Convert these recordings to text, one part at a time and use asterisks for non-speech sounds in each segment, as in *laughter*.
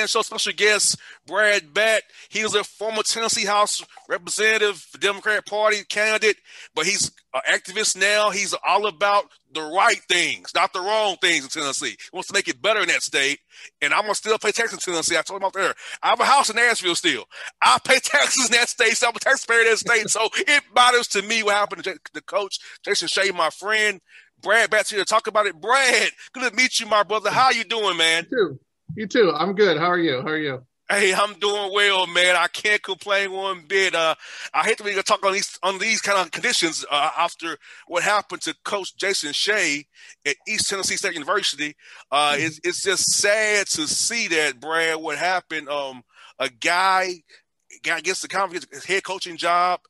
Man Show. Special guest Brad Batt. He was a former Tennessee House representative, Democrat Party candidate, but he's an activist now. He's all about the right things, not the wrong things in Tennessee. He wants to make it better in that state. And I'm gonna still pay taxes in Tennessee. I told him out there. I have a house in Nashville still. I pay taxes in that state, so I'm a taxpayer in that state. so it matters to me what happened to the coach, Jason Shay, my friend. Brad Batt's here to talk about it. Brad, good to meet you, my brother. How you doing, man? You. You too. I'm good. How are you? How are you? Hey, I'm doing well, man. I can't complain one bit. Uh, I hate to be talk on these on these kind of conditions uh, after what happened to Coach Jason Shay at East Tennessee State University. Uh, mm-hmm. it's, it's just sad to see that, Brad. What happened? Um, a guy got gets the confidence, his head coaching job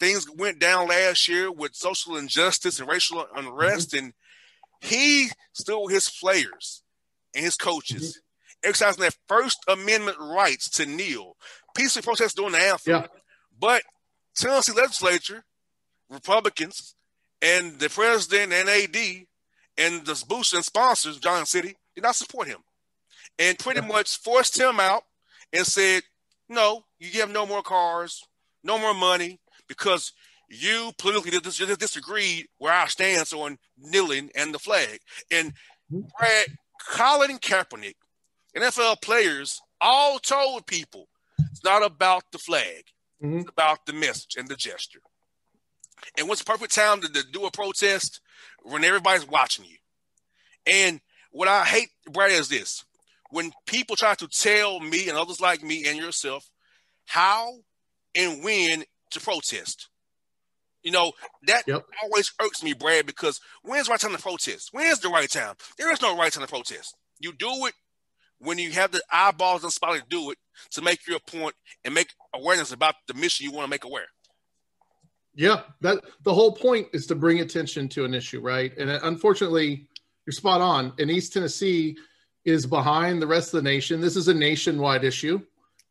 things went down last year with social injustice and racial unrest, mm-hmm. and he still his players and his coaches mm-hmm. Exercising their First Amendment rights to kneel, peaceful protest during the anthem. Yeah. But Tennessee legislature, Republicans, and the president and AD and the booster and sponsors, Johnson City, did not support him, and pretty much forced him out and said, "No, you have no more cars, no more money, because you politically disagreed where our stance on kneeling and the flag. And mm-hmm. Brad, Colin Kaepernick, NFL players all told people it's not about the flag, mm-hmm. it's about the message and the gesture. And what's the perfect time to, to do a protest when everybody's watching you? And what I hate, Brad, is this when people try to tell me and others like me and yourself how and when to protest. You know, that yep. always irks me, Brad, because when's the right time to protest? When's the right time? There is no right time to protest. You do it when you have the eyeballs and spotlight to do it to make your point and make awareness about the mission you want to make aware. Yeah, that the whole point is to bring attention to an issue, right? And uh, unfortunately, you're spot on. And East Tennessee is behind the rest of the nation. This is a nationwide issue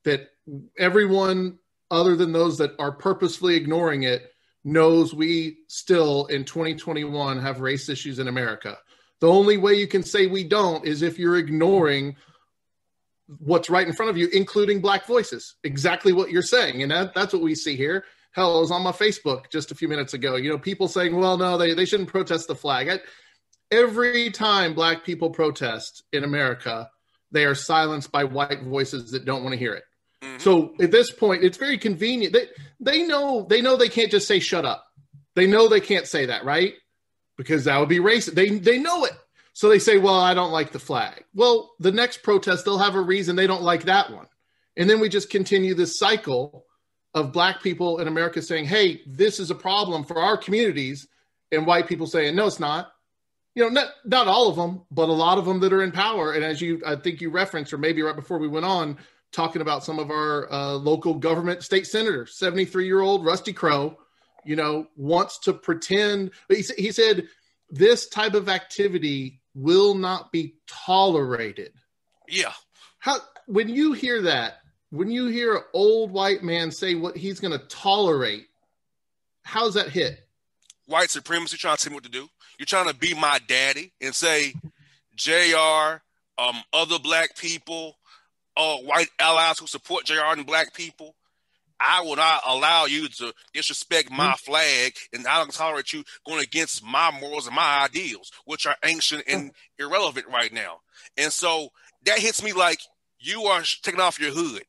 that everyone other than those that are purposefully ignoring it, knows we still in 2021 have race issues in America. The only way you can say we don't is if you're ignoring what's right in front of you, including black voices. Exactly what you're saying. And that, that's what we see here. Hell, it was on my Facebook just a few minutes ago. You know, people saying, well, no, they, they shouldn't protest the flag. I, every time black people protest in America, they are silenced by white voices that don't want to hear it. Mm-hmm. So at this point, it's very convenient. They they know they know they can't just say shut up. They know they can't say that, right? Because that would be racist. They they know it. So they say, "Well, I don't like the flag." Well, the next protest they'll have a reason they don't like that one. And then we just continue this cycle of black people in America saying, "Hey, this is a problem for our communities," and white people saying, "No, it's not." You know, not not all of them, but a lot of them that are in power. And as you, I think you referenced, or maybe right before we went on, talking about some of our uh, local government state senators. 73 year old Rusty Crowe, you know, wants to pretend. He, he said this type of activity will not be tolerated. Yeah. How when you hear that, when you hear an old white man say what he's going to tolerate, how's that hit? White supremacy trying to tell me what to do. You're trying to be my daddy and say, Jr. Um, other black people, uh, white allies who support JR and black people, I will not allow you to disrespect my mm-hmm. flag, and I don't tolerate you going against my morals and my ideals, which are ancient and irrelevant right now. And so that hits me like you are taking off your hood.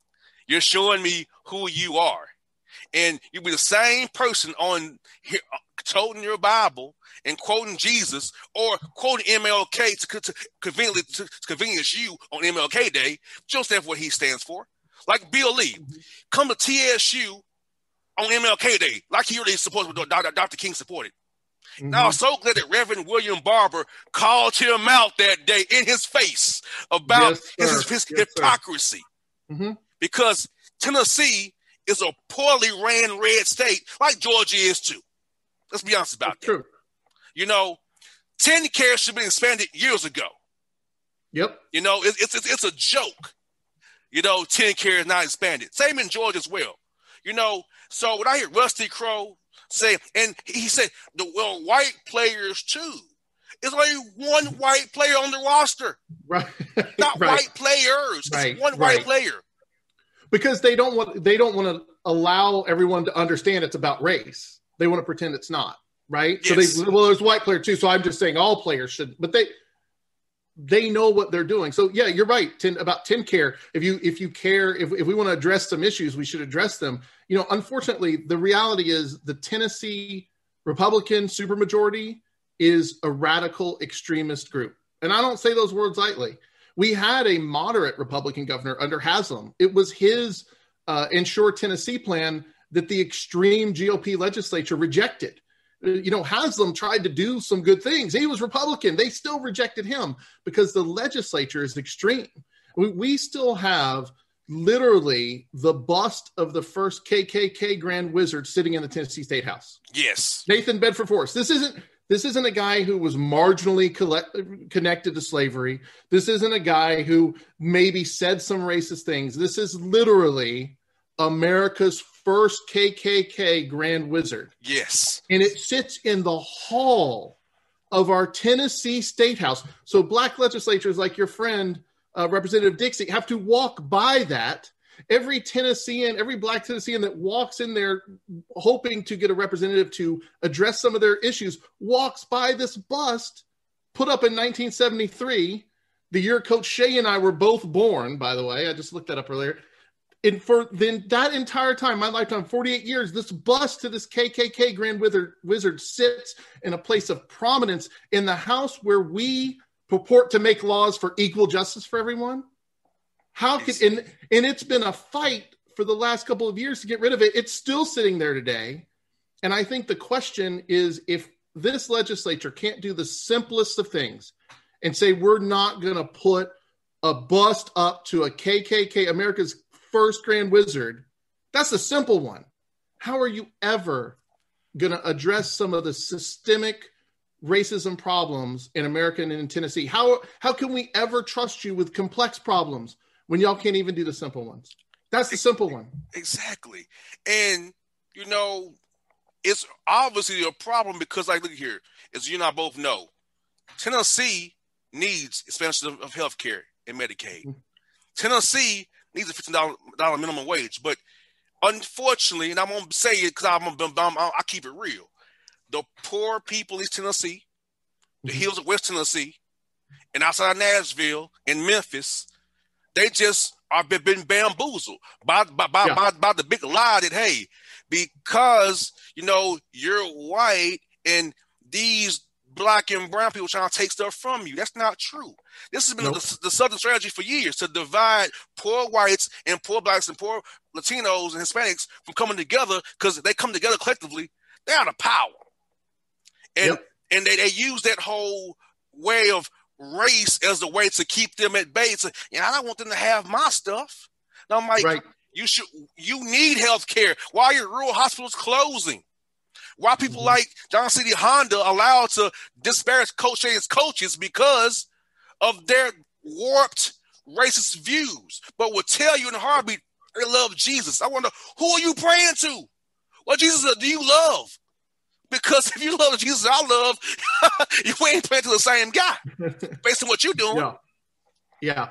You're showing me who you are, and you'll be the same person on here, toting your Bible and quoting Jesus or quoting MLK to, to conveniently to, to convenience you on MLK Day, just stand for what he stands for. Like Bill Lee, come to TSU on MLK Day, like he really supported what Dr. King supported. Mm-hmm. Now, I'm so glad that Reverend William Barber called him out that day in his face about yes, his, his yes, hypocrisy. Mm-hmm. Because Tennessee is a poorly ran red state, like Georgia is too. Let's be honest about That's that. True. You know, TennCare should be expanded years ago. Yep. You know, it's it's it's a joke. You know, TennCare is not expanded. Same in Georgia as well. You know, so when I hear Rusty Crowe say, and he said the well, white players too, It's only one white player on the roster. Right. *laughs* Not *laughs* right. white players. Right, It's one right. white player. Because they don't want they don't want to allow everyone to understand it's about race. They want to pretend it's not, right? Yes. So they well, there's white player too. So I'm just saying all players should, but they they know what they're doing. So yeah, you're right. Ten, about TennCare. If you if you care, if if we want to address some issues, we should address them. You know, unfortunately, the reality is the Tennessee Republican supermajority is a radical extremist group, and I don't say those words lightly. We had a moderate Republican governor under Haslam. It was his uh, Insure Tennessee plan that the extreme GOP legislature rejected. Uh, You know, Haslam tried to do some good things. He was Republican. They still rejected him because the legislature is extreme. We, we still have literally the bust of the first KKK Grand Wizard sitting in the Tennessee State House. Yes. Nathan Bedford Forrest. This isn't this isn't a guy who was marginally collect, connected to slavery. This isn't a guy who maybe said some racist things. This is literally America's first KKK Grand Wizard, Yes. and it sits in the hall of our Tennessee State House. So black legislators like your friend uh, Representative Dixie have to walk by that. Every Tennessean, every black Tennessean that walks in there hoping to get a representative to address some of their issues walks by this bust put up in 1973, the year Coach Shay and I were both born, by the way. I just looked that up earlier. And for then that entire time, my lifetime, 48 years, this bust to this KKK Grand Wizard, Wizard sits in a place of prominence in the house where we purport to make laws for equal justice for everyone. How could and and it's been a fight for the last couple of years to get rid of it. It's still sitting there today. And I think the question is if this legislature can't do the simplest of things and say we're not going to put a bust up to a KKK, America's first Grand Wizard, that's a simple one. How are you ever going to address some of the systemic racism problems in America and in Tennessee? How how can we ever trust you with complex problems when y'all can't even do the simple ones? That's the simple one. Exactly. And you know, it's obviously a problem because like look here, as you and I both know, Tennessee needs expansion of, of health care and Medicaid. Mm-hmm. Tennessee needs a fifteen dollar minimum wage, but unfortunately, and I'm gonna say it because I'm, I'm, I'm I keep it real. The poor people in East Tennessee, the Mhm. hills of West Tennessee, and outside of Nashville and Memphis, they just are been, been bamboozled by by by, Yeah. by by the big lie that hey, because you know you're white and these black and brown people trying to take stuff from you. That's not true. This has been Nope. the, the Southern strategy for years to divide poor whites and poor blacks and poor Latinos and Hispanics from coming together because they come together collectively, they're out of power. And Yep. and they, they use that whole way of race as a way to keep them at bay. So, yeah, I don't want them to have my stuff. And I'm like, right. you should you need health care. Why are your rural hospitals closing? Why people Mhm. like Johnson City Honda allowed to disparage Coach Shay's coaches because of their warped racist views, but will tell you in a heartbeat they love Jesus. I wonder who are you praying to? What Jesus do you love? Because if you love the Jesus I love, *laughs* you ain't praying to the same guy *laughs* based on what you're doing. Yeah. Yeah.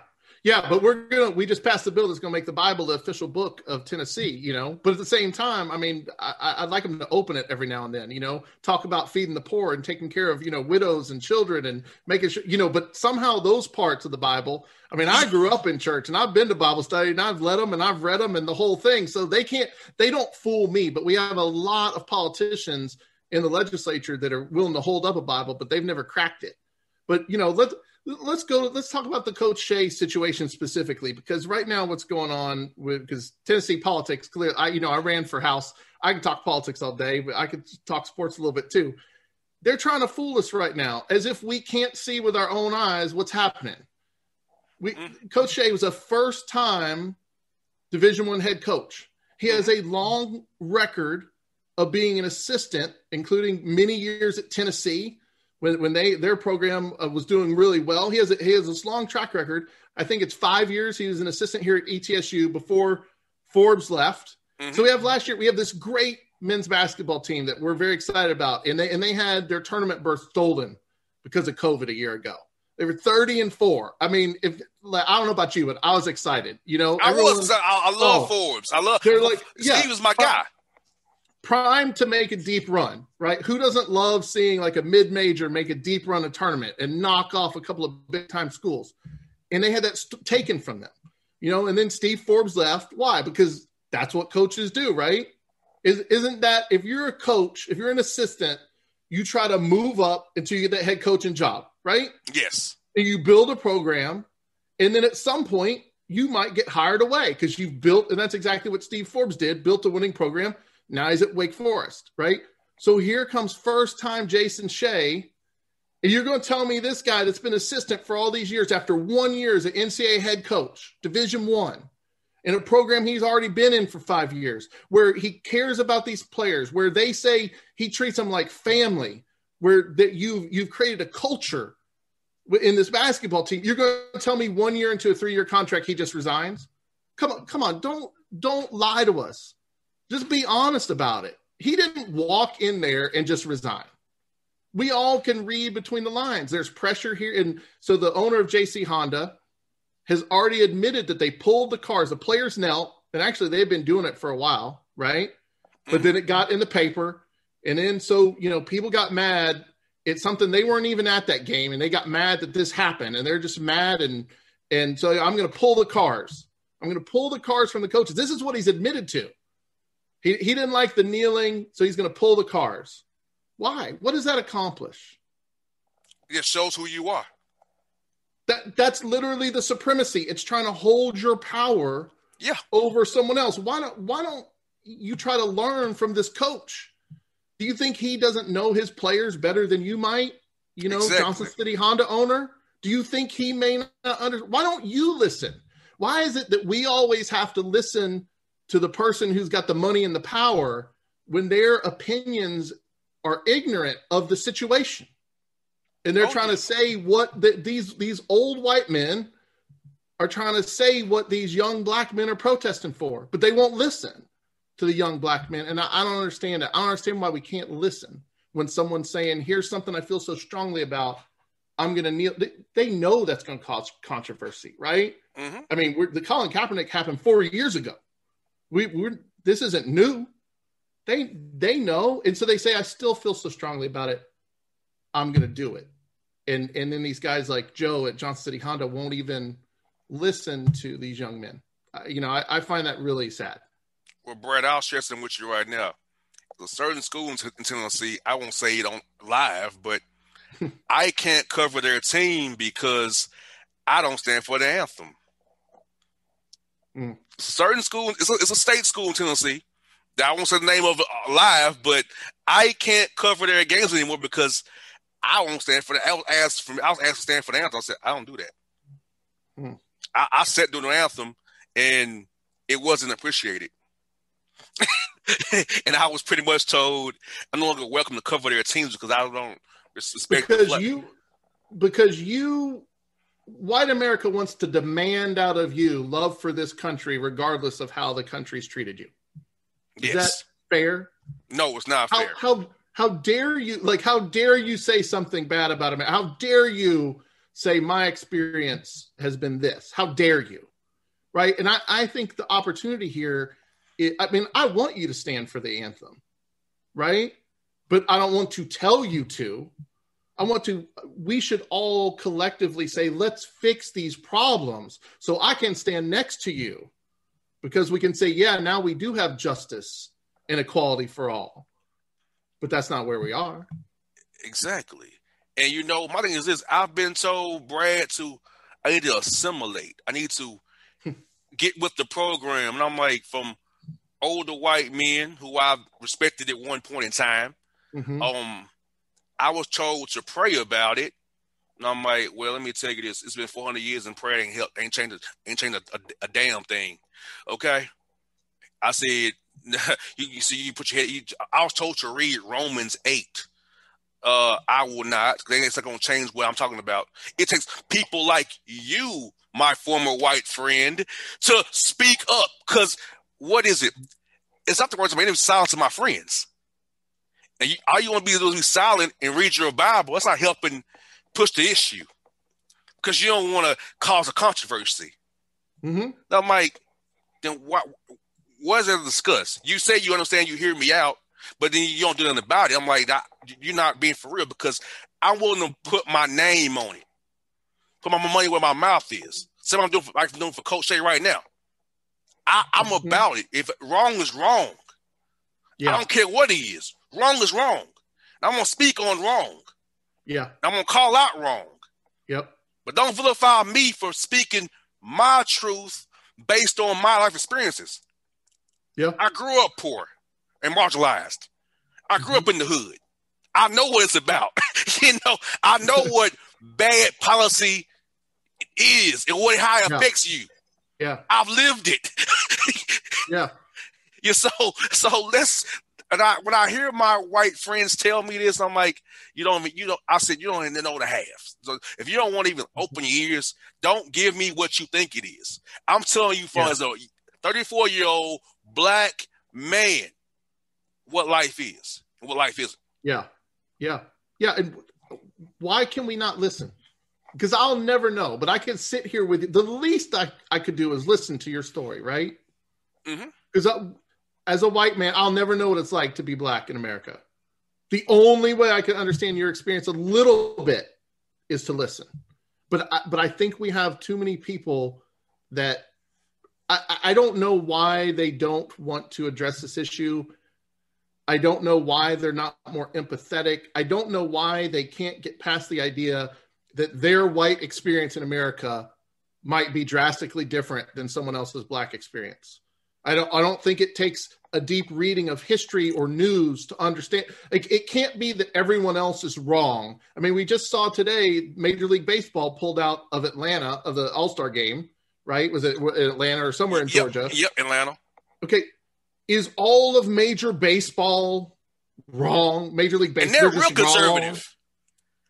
Yeah, but we're gonna we just passed the bill that's gonna make the Bible the official book of Tennessee, you know. But at the same time, I mean, I, I'd like them to open it every now and then, you know, talk about feeding the poor and taking care of you know widows and children and making sure, you know. But somehow those parts of the Bible, I mean, I grew up in church and I've been to Bible study and I've led them and I've read them and the whole thing, so they can't, they don't fool me. But we have a lot of politicians in the legislature that are willing to hold up a Bible, but they've never cracked it. But you know, let let's go. Let's talk about the Coach Shay situation specifically, because right now, what's going on with because Tennessee politics, clear. I you know I ran for House. I can talk politics all day, but I could talk sports a little bit too. They're trying to fool us right now, as if we can't see with our own eyes what's happening. We Mhm. Coach Shay was a first time Division One head coach. He has a long record of being an assistant, including many years at Tennessee when, when they their program uh, was doing really well. He has a, he has this long track record. I think it's five years. He was an assistant here at ETSU before Forbes left. Mhm. So we have last year we have this great men's basketball team that we're very excited about, and they and they had their tournament berth stolen because of COVID a year ago. They were 30 and four. I mean, if like, I don't know about you, but I was excited. You know, I was. I, I love oh, Forbes. I love. They're like, yeah, Steve is my guy. Prime to make a deep run, right? Who doesn't love seeing like a mid major make a deep run a tournament and knock off a couple of big time schools? And they had that st- taken from them, you know. And then Steve Forbes left. Why? Because that's what coaches do, right? Is isn't that if you're a coach, if you're an assistant, you try to move up until you get that head coaching job, right? Yes. And you build a program, and then at some point you might get hired away because you've built, and that's exactly what Steve Forbes did, built a winning program. Now he's at Wake Forest, right? So here comes first time Jason Shay. And you're going to tell me this guy that's been assistant for all these years, after one year as an NCAA head coach, Division One, in a program he's already been in for five years, where he cares about these players, where they say he treats them like family, where that you've you've created a culture in this basketball team. You're going to tell me one year into a three year contract he just resigns? Come on, come on, don't don't lie to us. Just be honest about it. He didn't walk in there and just resign. We all can read between the lines. There's pressure here, and so the owner of JC Honda has already admitted that they pulled the cars. The players knelt, and actually they've been doing it for a while, right? But then it got in the paper, and then so you know people got mad. It's something they weren't even at that game, and they got mad that this happened, and they're just mad and and so I'm going to pull the cars. I'm going to pull the cars from the coaches. This is what he's admitted to. He he didn't like the kneeling, so he's going to pull the cars. Why? What does that accomplish? It shows who you are. That that's literally the supremacy. It's trying to hold your power yeah. over someone else. Why don't why don't you try to learn from this coach? Do you think he doesn't know his players better than you might? You know, exactly. Johnson City Honda owner. Do you think he may not understand? Why don't you listen? Why is it that we always have to listen to the person who's got the money and the power when their opinions are ignorant of the situation? and they're oh, trying to say what the, these these old white men are trying to say what these young black men are protesting for, but they won't listen to the young black men. And I, I don't understand it. I don't understand why we can't listen when someone's saying, "Here's something I feel so strongly about." I'm going to kneel. They, know that's going to cause controversy, right? Mm-hmm. I mean, the Colin Kaepernick happened four years ago. We, we're this isn't new. They they know, and so they say, "I still feel so strongly about it. I'm going to do it." and and then these guys like Joe at Johnson City Honda won't even listen to these young men. Uh, you know, I, I, find that really sad. Well, Brad, I'll share some with you right now. A certain schools in Tennessee, I won't say it on live, but *laughs* I can't cover their team because I don't stand for the anthem. Mm. Certain schools, it's a, it's a state school in Tennessee. I won't say the name of it live, but I can't cover their games anymore because – I won't stand for that. I was asked for I was asked to stand for the anthem. I said I don't do that. Hmm. I, I sat during the anthem and it wasn't appreciated. *laughs* and I was pretty much told I'm no longer welcome to cover their teams because I don't respect because you because you white America wants to demand out of you love for this country regardless of how the country's treated you. Is yes. that fair? No, it's not how, fair. How how dare you like how dare you say something bad about him how dare you say my experience has been this how dare you right and i, I think the opportunity here is, i mean i want you to stand for the anthem right but i don't want to tell you to i want to we should all collectively say let's fix these problems so i can stand next to you because we can say yeah now we do have justice and equality for all but that's not where we are. Exactly. And you know, my thing is this: I've been told, Brad, to I need to assimilate. I need to *laughs* get with the program, and I'm like, from older white men who I've respected at one point in time. Mm-hmm. Um, I was told to pray about it, and I'm like, well, let me tell you this: it's been 400 years, and prayer ain't helped, ain't changed, ain't changed a, a, a damn thing. Okay, I said *laughs* you, you, see, you put your head. You, I was told to read Romans eight. Uh, I will not. Then it's not going to change what I'm talking about. It takes people like you, my former white friend, to speak up. Because what is it? It's not the words of my silence of my friends. And you, all you want to be is to be silent and read your Bible. That's not helping push the issue because you don't want to cause a controversy. Mm-hmm. I'm like, then what? What is there to discuss? You say you understand, you hear me out, but then you don't do nothing about it. I'm like, you're not being for real because I'm willing to put my name on it, put my money where my mouth is. Same I'm doing for, like I'm doing for Coach Shay right now. I, am mm-hmm. about it. If wrong is wrong, yeah. I don't care what he is. Wrong is wrong. I'm gonna speak on wrong. Yeah. I'm gonna call out wrong. Yep. But don't vilify me for speaking my truth based on my life experiences. Yeah. I grew up poor and marginalized. I grew mm-hmm. up in the hood. I know what it's about. *laughs* you know, I know *laughs* what bad policy is and what how it yeah. affects you. Yeah. I've lived it. *laughs* yeah. Yeah, so so let's and I when I hear my white friends tell me this, I'm like, you don't you don't I said you don't even know the half. So if you don't want to even open your ears, don't give me what you think it is. I'm telling you, for as a 34 year old black man, what life is, what life is. Yeah, yeah, yeah. And why can we not listen? Because I'll never know, but I can sit here with you. The least I, I could do is listen to your story, right? Because mm-hmm as a white man, I'll never know what it's like to be black in America. The only way I can understand your experience a little bit is to listen. But I, but I think we have too many people that I, I don't know why they don't want to address this issue. I don't know why they're not more empathetic. I don't know why they can't get past the idea that their white experience in America might be drastically different than someone else's black experience. I don't I don't think it takes a deep reading of history or news to understand. Like, it can't be that everyone else is wrong. I mean, we just saw today Major League Baseball pulled out of Atlanta of the All Star game, right? Was it Atlanta or somewhere in yep, Georgia? Yep, Atlanta. Okay, is all of Major Baseball wrong? Major League Baseball, and they're, real conservative. Wrong.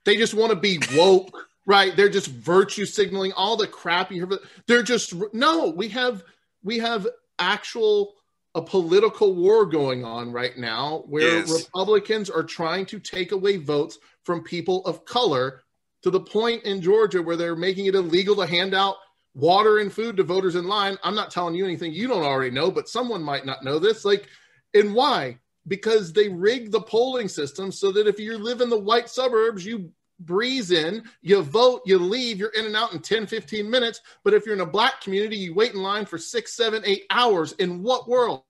They just want to be woke, right? They're just virtue signaling all the crap you hear. They're just no. We have we have actual a political war going on right now where yes. Republicans are trying to take away votes from people of color to the point in Georgia where they're making it illegal to hand out water and food to voters in line. I'm not telling you anything you don't already know, but someone might not know this. Like, and why? Because they rigged the polling system so that if you live in the white suburbs, you breeze in, you vote, you leave, you're in and out in 10, 15 minutes. But if you're in a black community, you wait in line for six, seven, eight hours. In what world?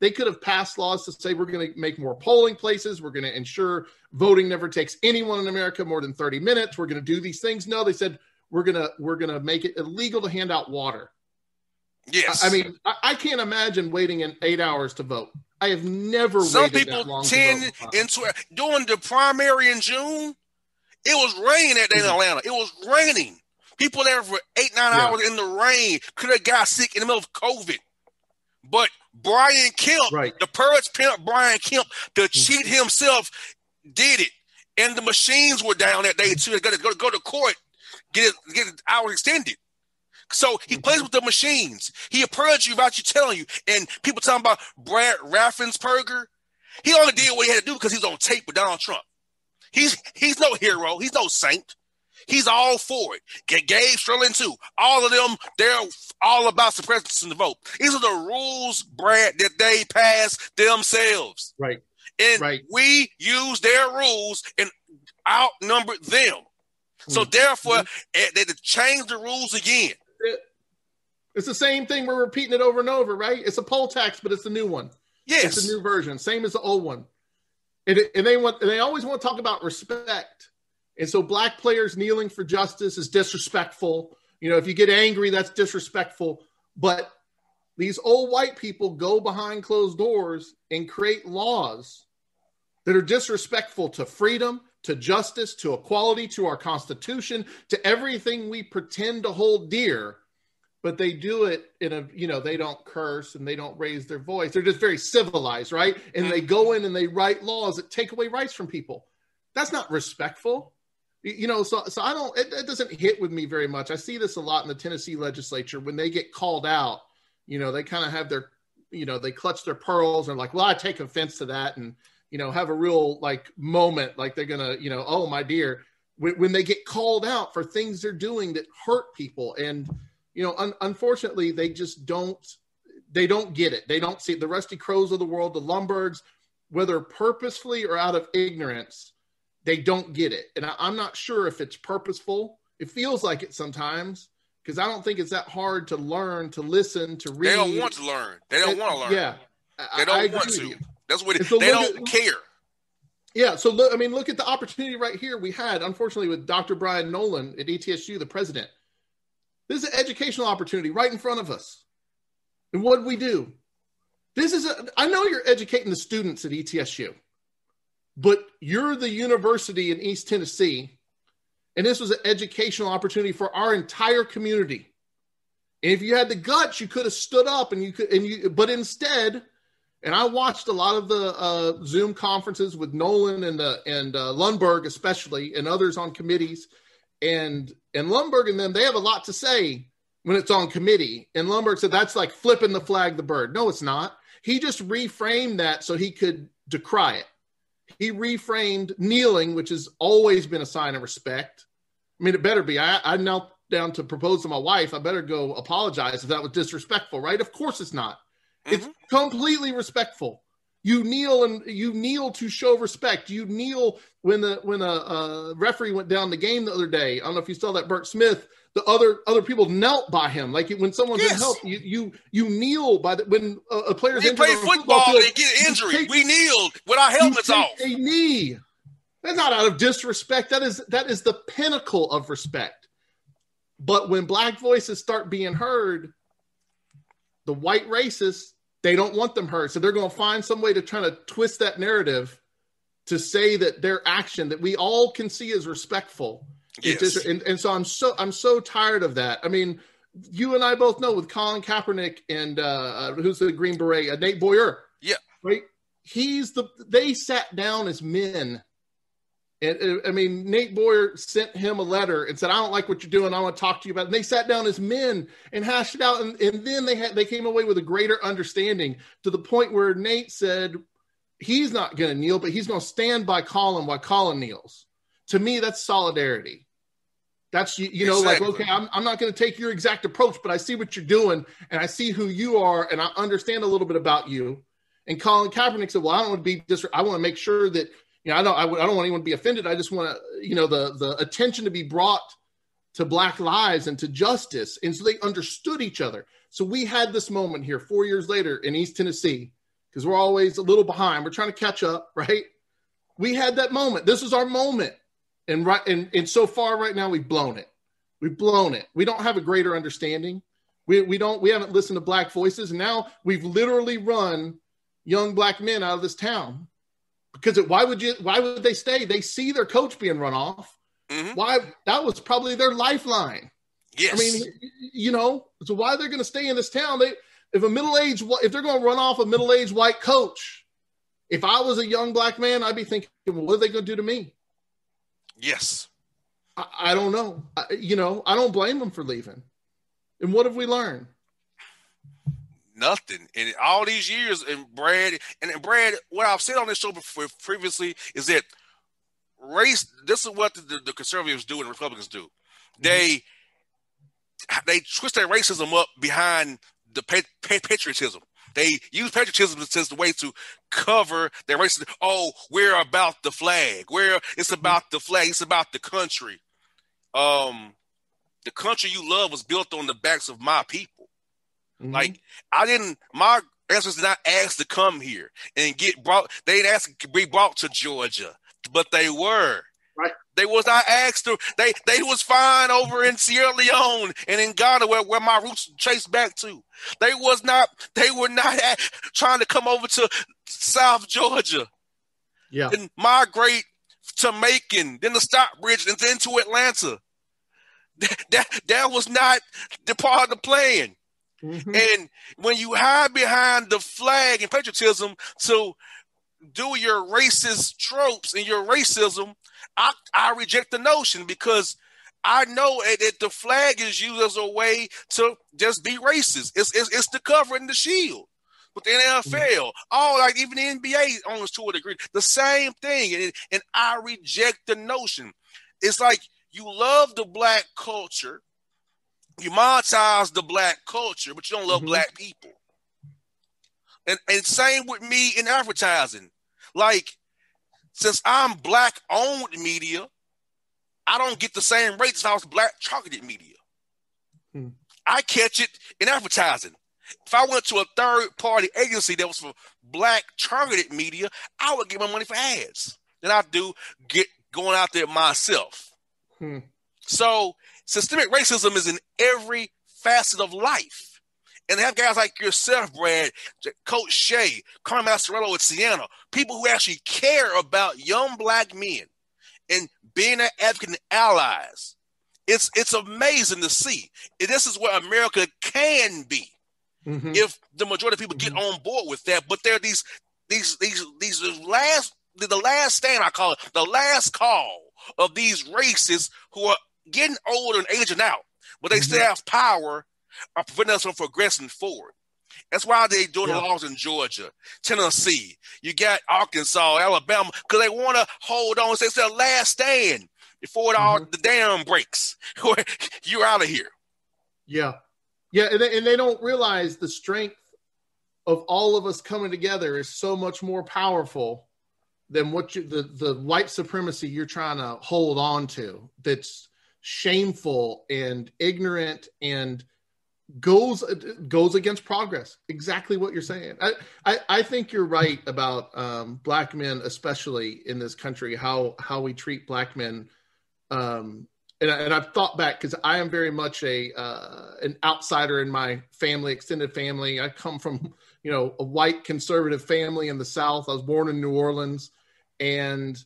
They could have passed laws to say we're going to make more polling places. We're going to ensure voting never takes anyone in America more than 30 minutes. We're going to do these things. No, they said we're going to we're going to make it illegal to hand out water. Yes. I, I mean, I, I, can't imagine waiting in eight hours to vote. I have never Some people 10 into during the primary in June it was raining that day in mm-hmm. Atlanta. It was raining. People there for eight, nine yeah. hours in the rain could have got sick in the middle of COVID. But Brian Kemp, right. the Purge pimp Brian Kemp, the mm-hmm. cheat himself, did it. And the machines were down that day too. They got to go, go to court, get it, get it hours extended. So he mm-hmm. plays with the machines. He purged you without you telling you. And people talking about Brad Raffensperger. He only did what he had to do because he was on tape with Donald Trump. He's he's no hero. He's no saint. He's all for it. Gabe Sterling too. All of them, they're all about suppressing the vote. These are the rules, Brad, that they pass themselves. Right. And right. we use their rules and outnumber them. So mm-hmm. therefore, mm-hmm. they change the rules again. It's the same thing. We're repeating it over and over, right? It's a poll tax, but it's a new one. Yes. It's a new version, same as the old one. And, and they want and they always want to talk about respect. And so black players kneeling for justice is disrespectful. You know, if you get angry, that's disrespectful. But these old white people go behind closed doors and create laws that are disrespectful to freedom, to justice, to equality, to our Constitution, to everything we pretend to hold dear but they do it in a you know they don't curse and they don't raise their voice. They're just very civilized right? And they go in and they write laws that take away rights from people. That's not respectful. You know so so i don't it, it, doesn't hit with me very much. I see this a lot in the tennessee legislature when they get called out you know they kind of have their you know they clutch their pearls and like well i take offense to that and you know have a real like moment like they're gonna you know oh my dear. When, when they get called out for things they're doing that hurt people and you know un- unfortunately they just don't they don't get it they don't see it. the Rusty Crowes of the world the Lundbergs whether purposefully or out of ignorance they don't get it and I, i'm not sure if it's purposeful it feels like it sometimes because i don't think it's that hard to learn to listen to read They don't want to learn. They don't want to learn. yeah They don't I want to. That's what it, so they don't at- care. Yeah, so look, I mean, look at the opportunity right here we had, unfortunately, with Dr. Brian Noland at ETSU, the president. This is an educational opportunity right in front of us. And what we do? This is, a, I know you're educating the students at ETSU, but you're the university in East Tennessee, and this was an educational opportunity for our entire community. And if you had the guts, you could have stood up and you could, and you, but instead, and I watched a lot of the uh, Zoom conferences with Noland and the and uh, Lundberg especially, and others on committees, and and Lundberg and them they have a lot to say when it's on committee. And Lundberg said that's like flipping the flag the bird. No, it's not. He just reframed that so he could decry it. He reframed kneeling, which has always been a sign of respect. I mean, it better be. I, I knelt down to propose to my wife. I better go apologize if that was disrespectful, right? Of course it's not. It's Mhm. completely respectful. You kneel and you kneel to show respect. You kneel when the when a, a referee went down the game the other day. I don't know if you saw that Bert Smith. The other other people knelt by him. Like when someone's Yes. in help, you you you kneel by the when a, a player's injured play football field, and get injury. take- we kneeled with our helmets off. A knee. That's not out of disrespect. That is that is the pinnacle of respect. But when black voices start being heard, the white racists they don't want them hurt. so they're going to find some way to try to twist that narrative to say that their action that we all can see is respectful. Yes. dis- and, and so I'm so I'm so tired of that. I mean, you and I both know with Colin Kaepernick and uh, uh, who's the Green Beret, uh, Nate Boyer. Yeah. right. He's the. They sat down as men, and uh, I mean Nate Boyer sent him a letter and said, "I don't like what you're doing. I want to talk to you about." It. And they sat down as men and hashed it out, and, and then they had they came away with a greater understanding to the point where Nate said he's not going to kneel, but he's going to stand by Colin while Colin kneels. To me, that's solidarity. That's you, you know, Exactly. like okay, I'm, I'm not going to take your exact approach, but I see what you're doing, and I see who you are, and I understand a little bit about you. And Colin Kaepernick said, "Well, I don't want to be dis. I want to make sure that you know I don't I, don't want anyone to be offended. I just want to you know the the attention to be brought to Black lives and to justice, and so they understood each other. So we had this moment here four years later in East Tennessee because we're always a little behind. We're trying to catch up, right? We had that moment. This was our moment, and right and and so far right now we've blown it. We've blown it. We don't have a greater understanding. We we don't we haven't listened to black voices, and now we've literally run young black men out of this town because it, why would you why would they stay? They see their coach being run off. Mhm. why that was probably their lifeline. Yes. i mean you know so why they're going to stay in this town? They if a middle-aged if they're going to run off a middle-aged white coach if i was a young black man i'd be thinking well, what are they going to do to me? Yes. i, I don't know. I, you know i don't blame them for leaving. And what have we learned Nothing. And all these years, and Brad, and, Brad, what I've said on this show before, previously is that race. This is what the, the conservatives do and Republicans do. They they twist their racism up behind the pa- pa- patriotism. They use patriotism as the way to cover their racism. Oh, we're about the flag. We're it's about the flag. It's about the country. Um, the country you love was built on the backs of my people. Mhm. Like I didn't, my ancestors did not ask to come here and get brought. They didn't ask to be brought to Georgia, but they were. Right. They was not asked to. They they was fine over in Sierra Leone and in Ghana, where, where my roots trace back to. They was not. They were not at, trying to come over to South Georgia yeah and migrate to Macon, then to Stockbridge, and then to Atlanta. That, that that was not the part of the plan. Mhm. And when you hide behind the flag and patriotism to do your racist tropes and your racism, I, I reject the notion because I know that the flag is used as a way to just be racist. It's it's, it's the cover and the shield. But the NFL, all like even the NBA almost to a degree, the same thing. And, and I reject the notion. it's like you love the black culture, you monetize the black culture, but you don't love mm-hmm. black people. And and same with me in advertising. Like, since I'm black owned media, I don't get the same rates as I was black targeted media. Hmm. I catch it in advertising. If I went to a third party agency that was for black targeted media, I would get my money for ads than I do get going out there myself. Hmm. So systemic racism is in every facet of life. And they have guys like yourself, Brad, Coach Shay, Carmen Maciariello at Siena, people who actually care about young black men and being an advocate and allies. It's it's amazing to see. This is where America can be mm-hmm. if the majority of people mm-hmm. get on board with that. But there are these these these these last the last stand I call it the last call of these racists who are getting older and aging out, but they mm-hmm. still have power are preventing us from progressing forward. That's why they doing yeah. laws in Georgia, Tennessee. You got Arkansas, Alabama, because they want to hold on. Say it's their last stand before it all mm-hmm. the dam breaks. *laughs* You're out of here. Yeah, yeah, and they, and they don't realize the strength of all of us coming together is so much more powerful than what you the the white supremacy you're trying to hold on to. That's shameful and ignorant and goes goes against progress. Exactly what you're saying. I I, I think you're right about um, black men, especially in this country, how how we treat black men. Um, and, I, and I've thought back because I am very much a uh, an outsider in my family, extended family. I come from you know a white conservative family in the South. I was born in New Orleans, and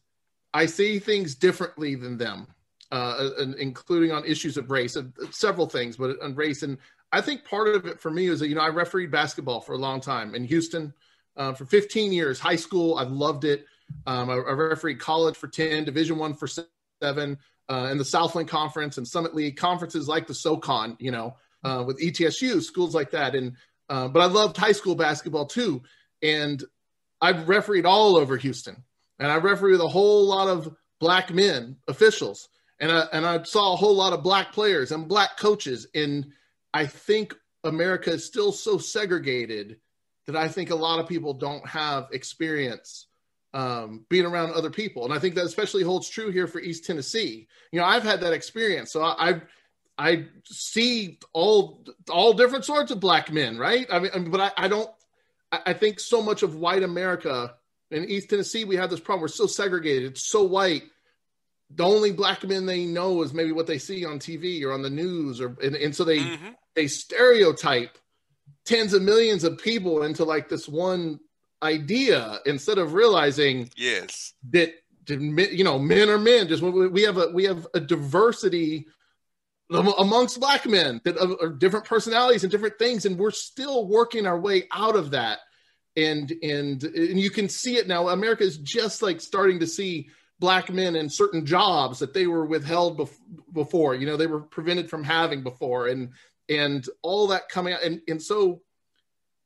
I see things differently than them, uh, including on issues of race, uh, several things, but on race and I think part of it for me is that, you know, I refereed basketball for a long time in Houston uh, for 15 years, high school. I loved it. Um, I, I refereed college for 10, division one for seven, uh, and the Southland Conference and Summit League conferences like the SoCon, you know, uh, with ETSU, schools like that. And, uh, but I loved high school basketball too. And I've refereed all over Houston and I refereed with a whole lot of black men officials. And I, and I saw a whole lot of black players and black coaches And I think America is still so segregated that I think a lot of people don't have experience um, being around other people, and I think that especially holds true here for East Tennessee. You know, I've had that experience, so I I, I see all all different sorts of black men, right? I mean, but I, I don't. I think so much of white America in East Tennessee, we have this problem. We're so segregated. It's so white the only black men they know is maybe what they see on TV or on the news, or and, and so they mm-hmm. they stereotype tens of millions of people into like this one idea instead of realizing yes that you know men are men. Just we have a we have a diversity amongst black men that are different personalities and different things, and we're still working our way out of that. And and and you can see it now. America is just like starting to see black men in certain jobs that they were withheld bef- before you know they were prevented from having before and and all that coming out and and so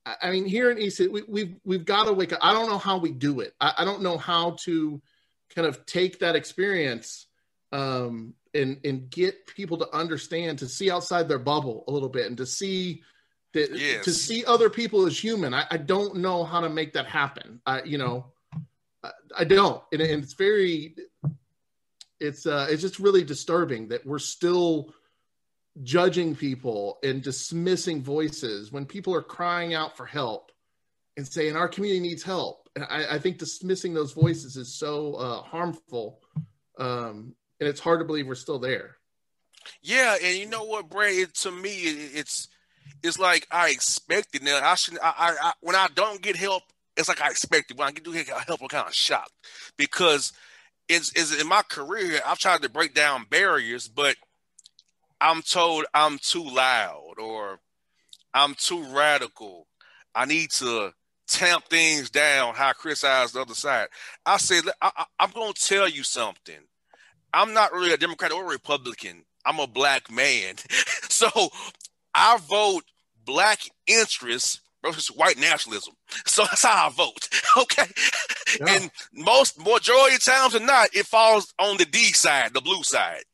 i mean here in east we, we've we've got to wake up. I don't know how we do it. I, I don't know how to kind of take that experience um and and get people to understand to see outside their bubble a little bit and to see that yes. to see other people as human. I, I don't know how to make that happen. I, you know I don't, and, and it's very, it's uh, it's just really disturbing that we're still judging people and dismissing voices when people are crying out for help and saying our community needs help. And I, I think dismissing those voices is so uh, harmful, um, and it's hard to believe we're still there. Yeah, and you know what, Bray? It, to me, it, it's it's like I expected. Now I should. I, I, I when I don't get help, it's like I expected. When I get to here, I help, I'm kind of shocked because it's, it's in my career, I've tried to break down barriers, but I'm told I'm too loud or I'm too radical. I need to tamp things down. How I criticize the other side. I said I, am going to tell you something. I'm not really a Democrat or a Republican. I'm a black man, *laughs* so I vote black interests versus white nationalism. *laughs* So that's how I vote. *laughs* Okay. Yeah. And most majority of times or not, it falls on the D side, the blue side.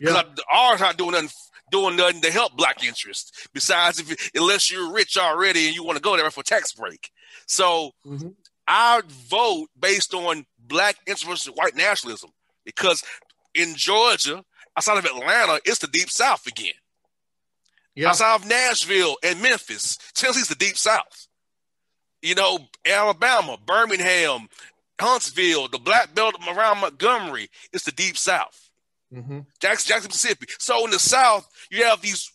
Because yeah. ours not doing nothing doing nothing to help black interests. Besides, if unless you're rich already and you want to go there for tax break. So mm-hmm. I vote based on black interest versus white nationalism because in Georgia, outside of Atlanta, it's the deep south again. Yeah. Outside of Nashville and Memphis, Tennessee's the deep south. You know, Alabama, Birmingham, Huntsville, the black belt around Montgomery, it's the deep south. Mm-hmm. Jackson, Jackson, Mississippi. So in the South, you have these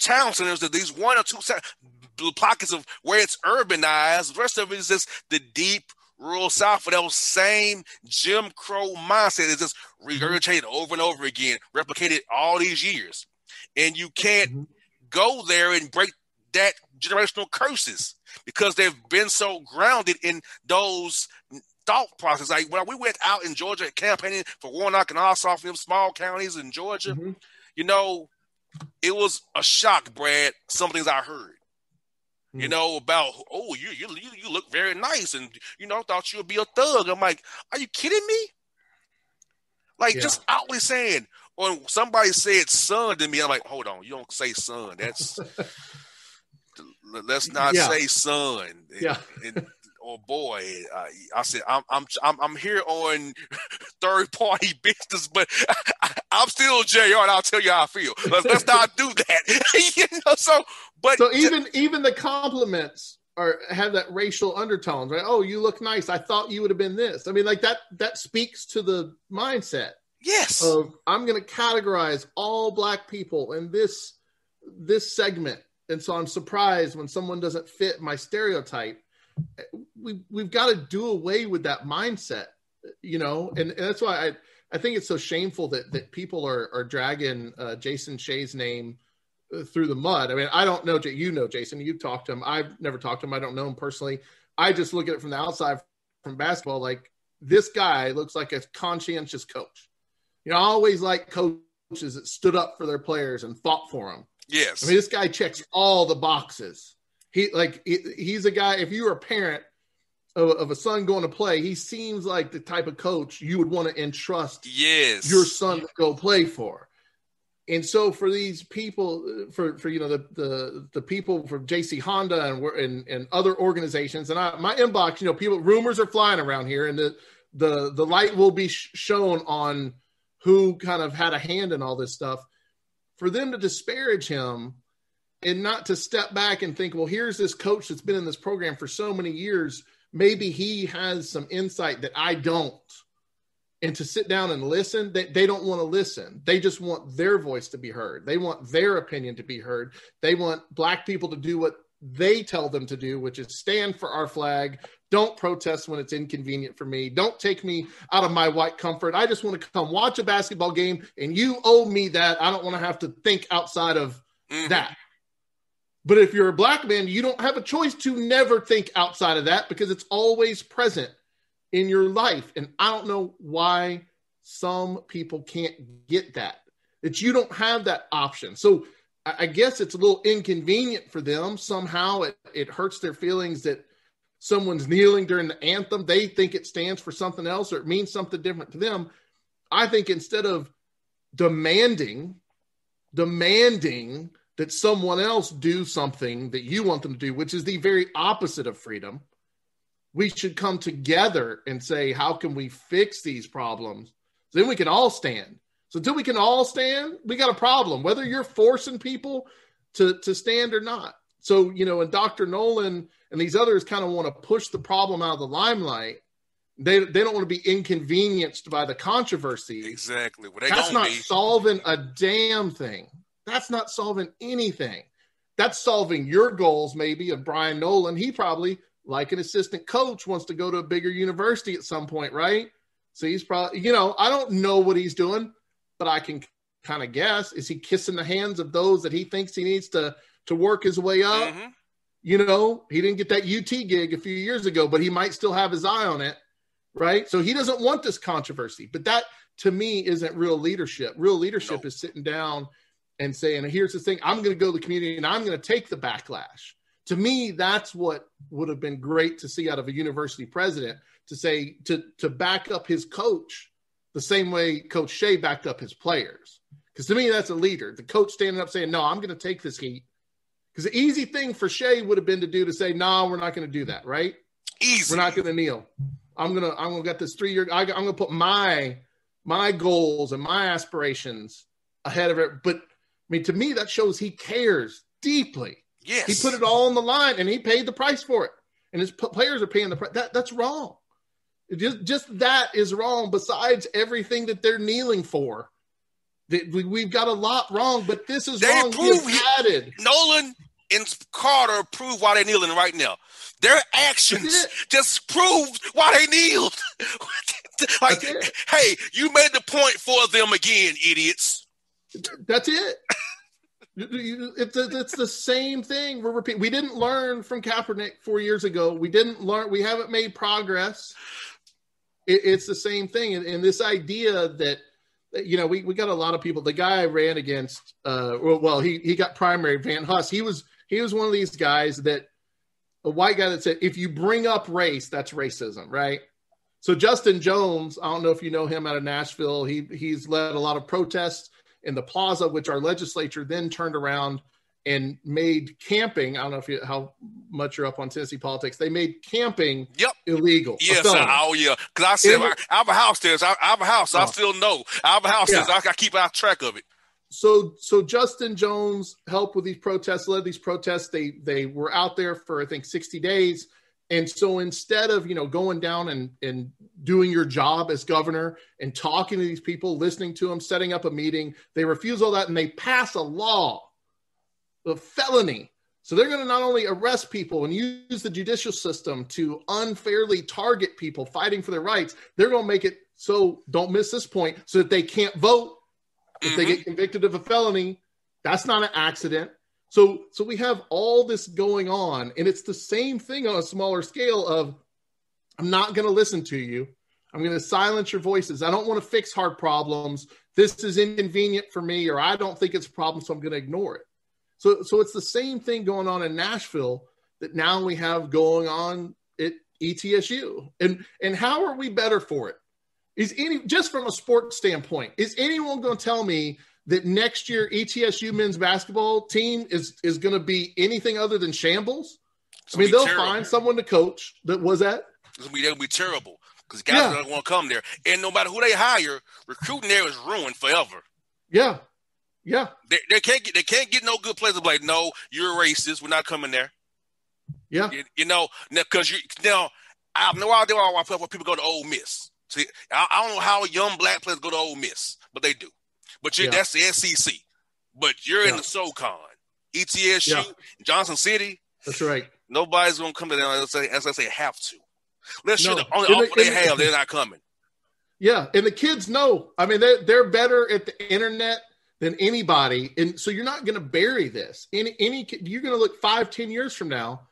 town centers, that these one or two pockets of where it's urbanized. The rest of it is just the deep rural South where that same Jim Crow mindset is just regurgitated over and over again, replicated all these years. And you can't mm-hmm. Go there and break that generational curses because they've been so grounded in those thought process. Like when we went out in Georgia campaigning for Warnock and Ossoff them small counties in Georgia, mm-hmm. you know, it was a shock, Brad. Some things I heard. Mm-hmm. You know about oh you you you look very nice and you know thought you would be a thug. I'm like, are you kidding me? Like yeah. just outly saying when somebody said son to me, I'm like, hold on, you don't say son. That's *laughs* let's not yeah. say son. Yeah. and, oh boy, uh, I said I'm I'm I'm I'm here on *laughs* third party business, but *laughs* I, am still Jr. And I'll tell you how I feel. Let's, let's not do that. you know, so but so even to, even the compliments are have that racial undertones, right? Oh, you look nice. I thought you would have been this. I mean, like that that speaks to the mindset. Yes. Of I'm going to categorize all black people in this this segment, and so I'm surprised when someone doesn't fit my stereotype we we've got to do away with that mindset, you know, and, and that's why I I think it's so shameful that that people are are dragging uh, Jason Shay's name uh, through the mud. I mean, I don't know. You know, Jason, you've talked to him. I've never talked to him. I don't know him personally. I just look at it from the outside from basketball. Like this guy looks like a conscientious coach. You know, I always like coaches that stood up for their players and fought for them. Yes. I mean, this guy checks all the boxes. He like he, he's a guy. If you were a parent of, of, a son going to play, he seems like the type of coach you would want to entrust yes. your son to go play for. And so for these people, for for you know the the the people from JC Honda and and and other organizations, and I, my inbox, you know, people rumors are flying around here, and the the the light will be sh- shown on who kind of had a hand in all this stuff. For them to disparage him and not to step back and think, well, here's this coach that's been in this program for so many years. Maybe he has some insight that I don't. And to sit down and listen, they, they don't want to listen. They just want their voice to be heard. They want their opinion to be heard. They want black people to do what they tell them to do, which is stand for our flag. Don't protest when it's inconvenient for me. Don't take me out of my white comfort. I just want to come watch a basketball game and you owe me that. I don't want to have to think outside of mm-hmm. that. But if you're a black man, you don't have a choice to never think outside of that because it's always present in your life. And I don't know why some people can't get that, that you don't have that option. So I guess it's a little inconvenient for them. Somehow it, it hurts their feelings that someone's kneeling during the anthem. They think it stands for something else or it means something different to them. I think instead of demanding, demanding that someone else do something that you want them to do, which is the very opposite of freedom. We should come together and say, how can we fix these problems? So then we can all stand. So until we can all stand, we got a problem, whether you're forcing people to, to stand or not. So, you know, and Dr. Noland and these others kind of want to push the problem out of the limelight. They, they don't want to be inconvenienced by the controversy. Exactly. Well, That's not be. solving a damn thing. That's not solving anything. That's solving your goals, maybe, of Brian Noland. He probably, like an assistant coach, wants to go to a bigger university at some point, right? So he's probably, you know, I don't know what he's doing, but I can kind of guess. Is he kissing the hands of those that he thinks he needs to to work his way up? Mm-hmm. You know, he didn't get that UT gig a few years ago, but he might still have his eye on it, right? So he doesn't want this controversy. But that to me isn't real leadership. Real leadership nope. is sitting down and saying, here's the thing, I'm going to go to the community and I'm going to take the backlash. To me, that's what would have been great to see out of a university president to say to to back up his coach the same way Coach Shay backed up his players. Because to me, that's a leader. The coach standing up saying, "No, I'm going to take this heat." Because the easy thing for Shay would have been to do to say, "No, we're not going to do that." Right? Easy. We're not going to kneel. I'm gonna I'm gonna get this three year. I'm gonna put my my goals and my aspirations ahead of it. But I mean, to me, that shows he cares deeply. Yes. He put it all on the line and he paid the price for it. And his p- players are paying the price. That, that's wrong. It just, just that is wrong, besides everything that they're kneeling for. That we, we've got a lot wrong, but this is They wrong. prove he- added. Noland and Carter prove why they're kneeling right now. Their actions just proved why they kneeled. *laughs* like, hey, you made the point for them again, idiots. That's it. It's, the same thing. We're repeating. We didn't learn from Kaepernick four years ago. We didn't learn. We haven't made progress. It's the same thing. And, this idea that, you know, we, we got a lot of people. The guy I ran against, uh, well, well, he he got primary. Van Huss. He was he was one of these guys that a white guy that said if you bring up race, that's racism, right? So Justin Jones, I don't know if you know him out of Nashville. He he's led a lot of protests in the plaza, which our legislature then turned around and made camping. I don't know if you how much you're up on Tennessee politics. They made camping Yep. illegal. Yes, felony. oh yeah. Because I said It- I, I have a house there. I, I have a house. So I Oh. still know. I have a house there. Yeah. So I, I keep out track of it. So so Justin Jones helped with these protests, led these protests. They they were out there for I think 60 days. And so instead of you know going down and and doing your job as governor and talking to these people, listening to them, setting up a meeting, they refuse all that and they pass a law, a felony. So they're going to not only arrest people and use the judicial system to unfairly target people fighting for their rights, they're going to make it so don't miss this point so that they can't vote if they Mhm. get convicted of a felony that's not an accident. So so we have all this going on and it's the same thing on a smaller scale of i'm not going to listen to you. I'm going to silence your voices. I don't want to fix hard problems. This is inconvenient for me or i don't think it's a problem so i'm going to ignore it. So so it's the same thing going on in nashville that now we have going on at etsu and and how are we better for it is any just from a sports standpoint is anyone going to tell me that next year etsu men's basketball team is is going to be anything other than shambles It's i mean they'll terrible. find someone to coach that was that It's gonna be, they're gonna be terrible because guys Yeah. don't want to come there, and no matter who they hire, recruiting there is ruined forever. yeah yeah They, they can't get they can't get no good players. Like, no, you're a racist. We're not coming there. yeah You, you know, because you now I have no idea why people go to Ole Miss. See, I, I don't know how young black players go to Ole Miss, but they do. But you Yeah. that's the SEC. But you're in the SoCon, ETSU, Yeah. Johnson City. that's right Nobody's gonna come to them unless they, unless they have to. Let's No. the only the- offer they the- have. They're not coming. Yeah, and the kids know. I mean, they're they're better at the internet than anybody, and so you're not going to bury this. Any any you're going to look five, ten years from now,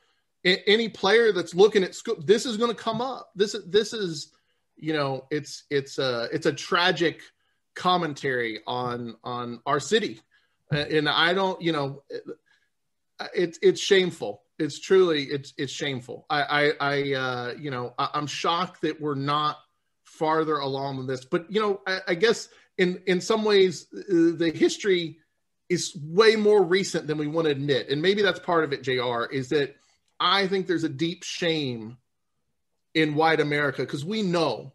any player that's looking at school, this is going to come up. This is this is, you know, it's it's a it's a tragic commentary on on our city, and I don't, you know, it's it's shameful. It's truly it's it's shameful. I I, I uh, you know I, I'm shocked that we're not farther along than this. But you know, I, I guess in in some ways uh, the history is way more recent than we want to admit, and maybe that's part of it. Jr. Is that I think there's a deep shame in white America because we know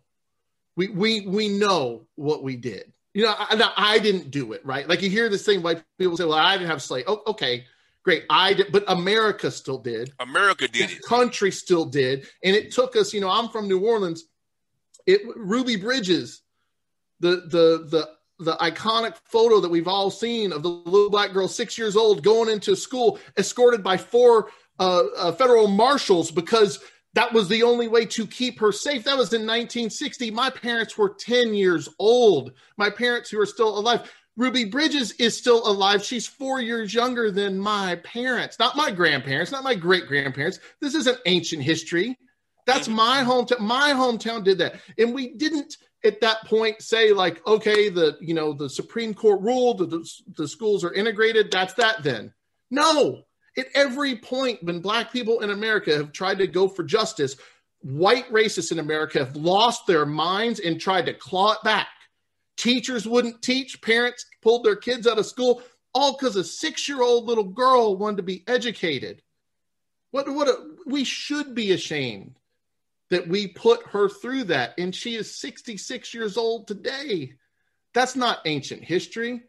we we we know what we did. You know, I, I didn't do it right. Like you hear this thing, white people say, "Well, I didn't have slave." Oh, okay, great, I did, but America still did America did the it. country still did and it took us you know i'm from new orleans it ruby bridges the the the the iconic photo that we've all seen of the little black girl six years old going into school escorted by four uh, uh, federal marshals because that was the only way to keep her safe that was in 1960 my parents were 10 years old my parents who are still alive Ruby Bridges is still alive. She's four years younger than my parents, not my grandparents, not my great grandparents. This isn't ancient history. That's my hometown. My hometown did that, and we didn't at that point say like, okay, the you know the Supreme Court ruled that the, the schools are integrated. That's that. Then no, At every point when black people in America have tried to go for justice, white racists in America have lost their minds and tried to claw it back. Teachers wouldn't teach, parents pulled their kids out of school, all because a six year old little girl wanted to be educated. What, what a, we should be ashamed that we put her through that. And she is 66 years old today. That's not ancient history.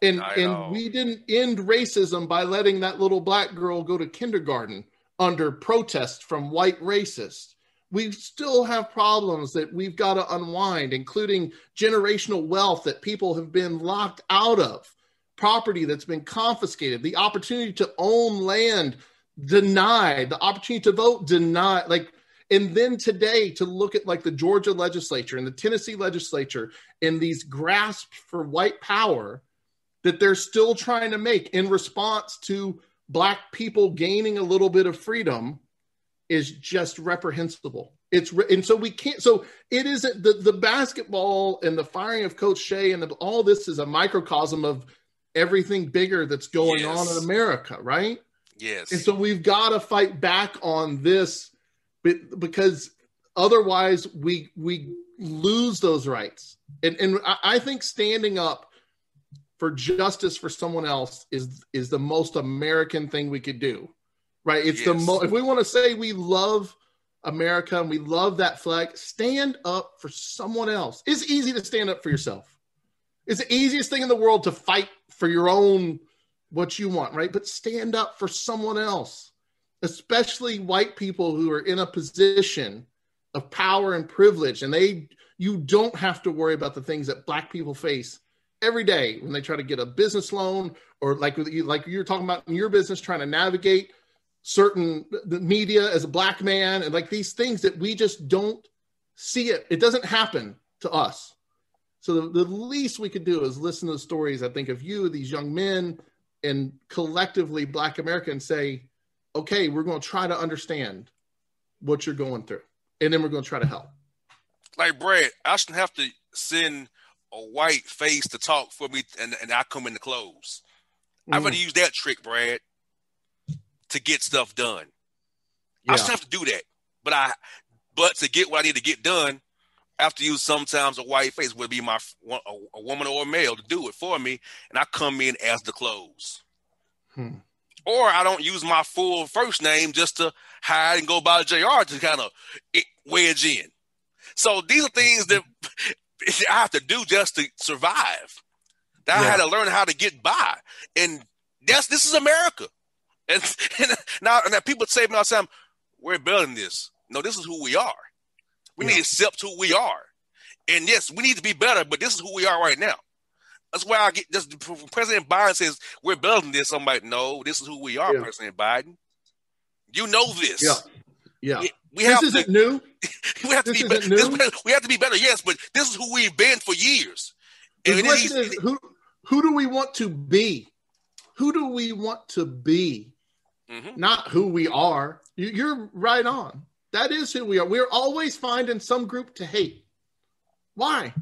And, and we didn't end racism by letting that little black girl go to kindergarten under protest from white racists. We still have problems that we've got to unwind, including generational wealth that people have been locked out of, property that's been confiscated, the opportunity to own land denied, the opportunity to vote denied. Like and then today to look at like the Georgia legislature and the Tennessee legislature and these grasps for white power that they're still trying to make in response to black people gaining a little bit of freedom is just reprehensible. It's and so we can't. So it isn't the the basketball and the firing of Coach Shay and the, all this is a microcosm of everything bigger that's going yes. on in America, right? Yes. And so we've got to fight back on this because otherwise we we lose those rights. And and I think standing up for justice for someone else is is the most American thing we could do. Right? It's yes. the most if we want to say we love America and we love that flag, stand up for someone else. It's easy to stand up for yourself. It's the easiest thing in the world to fight for your own what you want, right? But stand up for someone else especially white people who are in a position of power and privilege and they you don't have to worry about the things that black people face every day when they try to get a business loan or like like you're talking about in your business trying to navigate certain the media as a black man and like these things that we just don't see it it doesn't happen to us so the, the least we could do is listen to the stories i think of you these young men and collectively black americans say okay, we're going to try to understand what you're going through, and then we're going to try to help. Like Brad, I shouldn't have to send a white face to talk for me, and, and I come in the clothes. Mm. I'm going to use that trick, Brad, to get stuff done. Yeah. I shouldn't have to do that, but I, but to get what I need to get done, I have to use sometimes a white face, would be my a, a, woman or a male, to do it for me, and I come in as the clothes. Hmm or I don't use my full first name just to hide and go by JR to kind of wedge in. So these are things that I have to do just to survive. That yeah. I had to learn how to get by, and that's this is America. *laughs* And, and now, now people say all the time, "We're building this." No, this is who we are. We yeah. need to accept who we are, and yes, we need to be better. But this is who we are right now. That's why I get just President Biden says we're building this. I'm like, no, this is who we are, yeah. President Biden. You know this. Yeah. Yeah. We, this have isn't to, new. we have this to be *laughs* better. This, we have to be better, yes, but this is who we've been for years. The question is, who who do we want to be? Who do we want to be? Mm-hmm. Not who we are. You're right on. That is who we are. We're always finding some group to hate. Why?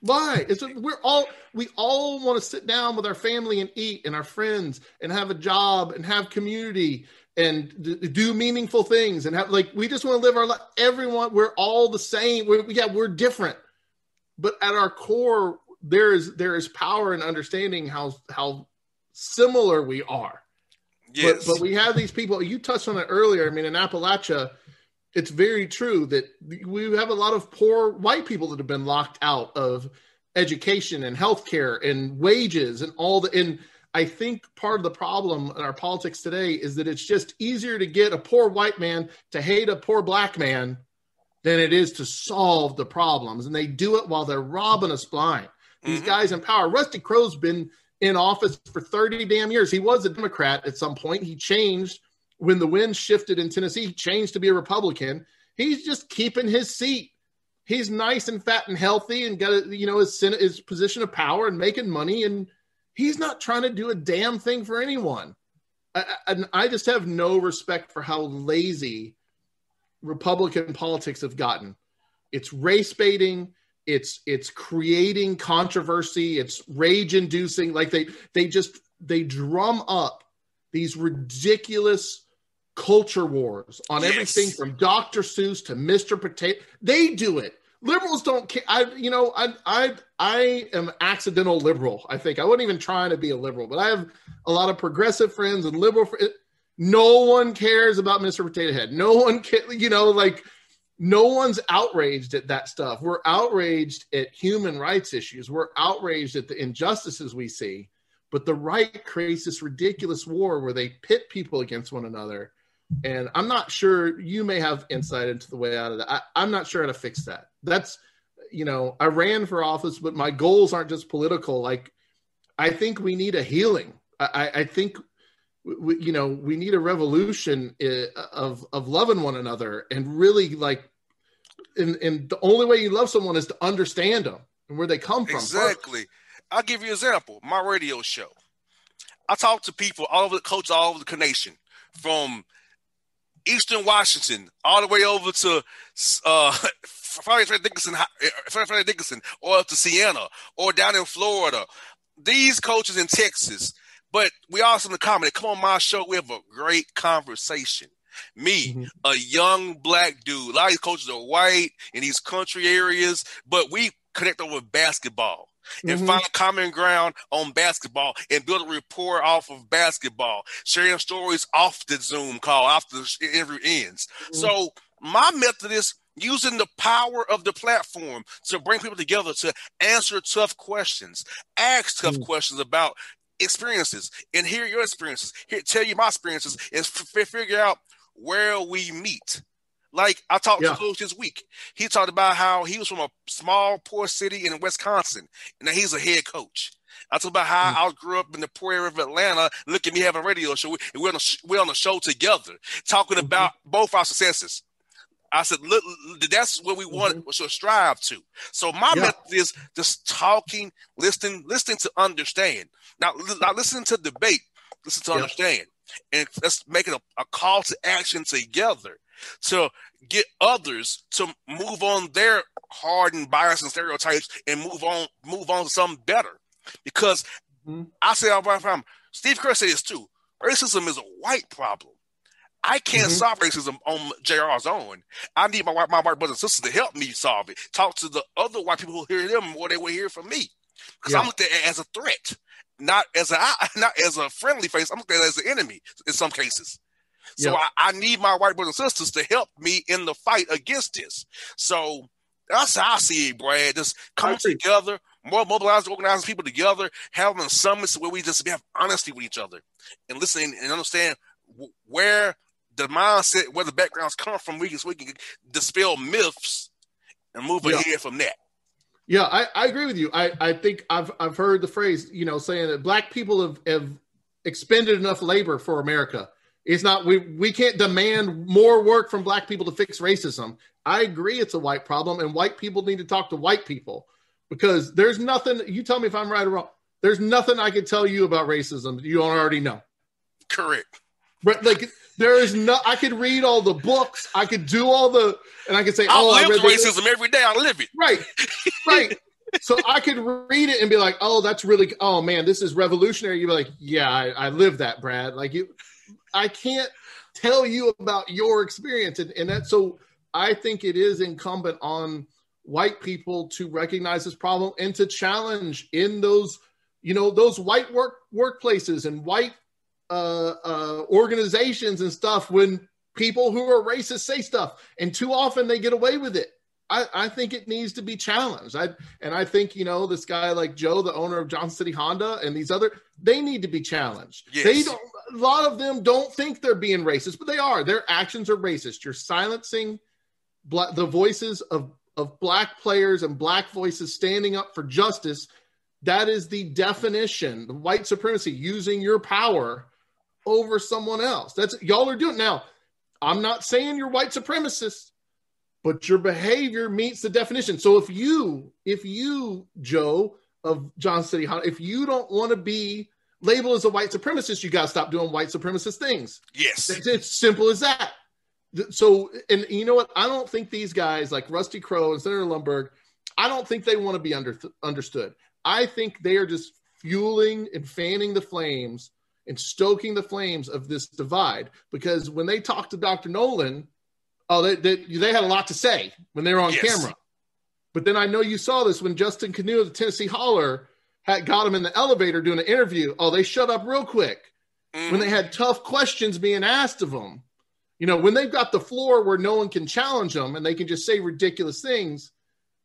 Why? It's we're all we all want to sit down with our family and eat and our friends and have a job and have community and d- do meaningful things and have like we just want to live our life. Everyone, we're all the same. We're, yeah, we're different, but at our core, there is there is power in understanding how how similar we are. Yes. But, but we have these people. You touched on it earlier. I mean, in Appalachia it's very true that we have a lot of poor white people that have been locked out of education and healthcare and wages and all the and I think part of the problem in our politics today is that it's just easier to get a poor white man to hate a poor black man than it is to solve the problems. And they do it while they're robbing us blind. These mm-hmm. guys in power. Rusty Crowe's been in office for 30 damn years. He was a Democrat at some point. He changed when the wind shifted in Tennessee, he changed to be a Republican. He's just keeping his seat. He's nice and fat and healthy and got a, you know his his position of power and making money and he's not trying to do a damn thing for anyone. I, and I just have no respect for how lazy Republican politics have gotten. It's race baiting. It's it's creating controversy. It's rage inducing. Like they they just they drum up these ridiculous culture wars on yes. everything from Dr. Seuss to Mr. Potato. They do it. Liberals don't care. I, you know, I, I, I am accidental liberal. I think I wasn't even trying to be a liberal, but I have a lot of progressive friends and liberal. Fr- no one cares about Mr. Potato Head. No one can, you know, like no one's outraged at that stuff. We're outraged at human rights issues. We're outraged at the injustices we see. But the right creates this ridiculous war where they pit people against one another. And I'm not sure you may have insight into the way out of that. I, I'm not sure how to fix that. That's, you know, I ran for office, but my goals aren't just political. Like, I think we need a healing. I, I think we, you know we need a revolution of of loving one another and really like and and the only way you love someone is to understand them and where they come from exactly first. i'll give you an example my radio show i talk to people all over the coach all over the nation from eastern washington all the way over to uh *laughs* Frederick Dickinson, eh, Frederick Dickinson, or up to Siena, or down in Florida. These coaches in Texas, but we also in the comedy. Come on my show. We have a great conversation. Me, mm-hmm. a young black dude. A lot of these coaches are white in these country areas, but we connect over basketball and mm-hmm. find a common ground on basketball and build a rapport off of basketball, sharing stories off the Zoom call after the interview ends. Mm-hmm. So my method is using the power of the platform to bring people together to answer tough questions, ask tough mm-hmm. questions about experiences and hear your experiences. Here, tell you my experiences and f- figure out where we meet. Like I talked yeah. to Coach this week. He talked about how he was from a small, poor city in Wisconsin, and now he's a head coach. I talked about how mm-hmm. I grew up in the poor area of Atlanta. Look at me having a radio show. We're on a, we're on a show together, talking mm-hmm. about both our successes. I said, look, that's what we want mm-hmm. to strive to. So my yeah. method is just talking, listening, listening to understand. Now, not listening to debate, listen to yeah. understand, and let's make it a, a call to action together to get others to move on their hardened bias and stereotypes and move on, move on to something better. Because mm-hmm. I say all the time, Steve Kerr said this too. Racism is a white problem. I can't mm-hmm. solve racism on JR's own. I need my white my white brothers and sisters to help me solve it. Talk to the other white people who hear them more they will hear from me. Because yeah. I'm looked at it as a threat, not as a *laughs* not as a friendly face. I'm looking at it as an enemy in some cases. So yeah. I, I, need my white brothers and sisters to help me in the fight against this. So that's how I see it, Brad. Just come together, more mobilized, organizing people together, having summits where we just have honesty with each other and listening and understand where the mindset, where the backgrounds come from, we can, we can dispel myths and move yeah. ahead from that. Yeah, I, I agree with you. I, I think I've I've heard the phrase, you know, saying that black people have, have expended enough labor for America. It's not we we can't demand more work from black people to fix racism. I agree it's a white problem and white people need to talk to white people because there's nothing you tell me if I'm right or wrong. There's nothing I can tell you about racism you don't already know. Correct. But like there is no. I could read all the books. I could do all the, and I could say, I "Oh, live I read racism every day. I live it." Right, right. so I could read it and be like, "Oh, that's really. Oh man, this is revolutionary." You'd be like, "Yeah, I, I live that, Brad." Like you, I can't tell you about your experience, and, and that. So I think it is incumbent on white people to recognize this problem and to challenge in those, you know, those white work workplaces and white uh, uh, organizations and stuff when people who are racist say stuff, and too often they get away with it. I, I think it needs to be challenged. I and I think you know this guy like Joe, the owner of Johnson City Honda, and these other they need to be challenged. Yes. They don't. A lot of them don't think they're being racist, but they are. Their actions are racist. You're silencing the voices of of black players and black voices standing up for justice. That is the definition. The white supremacy using your power over someone else. That's y'all are doing now. I'm not saying you're white supremacist, but your behavior meets the definition. So if you, if you, Joe of John City, if you don't want to be labeled as a white supremacist, you got to stop doing white supremacist things. Yes, it's, it's simple as that. So, and you know what? I don't think these guys like Rusty Crowe and Senator Lundberg, I don't think they want to be under, understood. I think they are just fueling and fanning the flames and stoking the flames of this divide. Because when they talked to Dr. Noland, oh, they, they, they had a lot to say when they were on yes. camera. But then I know you saw this when Justin Kanew of the Tennessee Holler had got him in the elevator doing an interview. Oh, they shut up real quick mm-hmm. when they had tough questions being asked of them. You know, when they've got the floor where no one can challenge them and they can just say ridiculous things,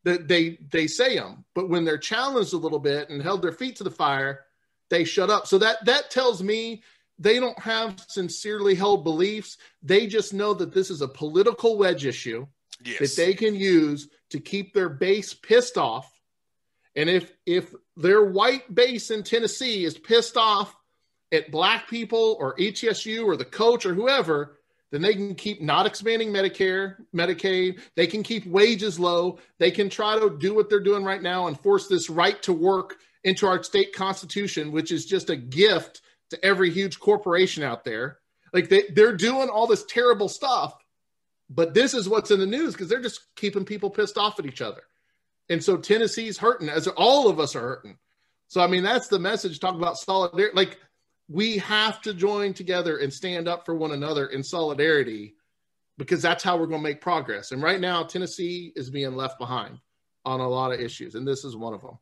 that they they say them. But when they're challenged a little bit and held their feet to the fire, they shut up. So that that tells me they don't have sincerely held beliefs. They just know that this is a political wedge issue yes. that they can use to keep their base pissed off. And if if their white base in Tennessee is pissed off at black people or ETSU or the coach or whoever, then they can keep not expanding Medicare, Medicaid. They can keep wages low. They can try to do what they're doing right now and force this right to work into our state constitution, which is just a gift to every huge corporation out there. Like they, they're doing all this terrible stuff, but this is what's in the news because they're just keeping people pissed off at each other. And so Tennessee's hurting, as all of us are hurting. So I mean, that's the message. Talk about solidarity. Like we have to join together and stand up for one another in solidarity because that's how we're going to make progress. And right now, Tennessee is being left behind on a lot of issues, and this is one of them.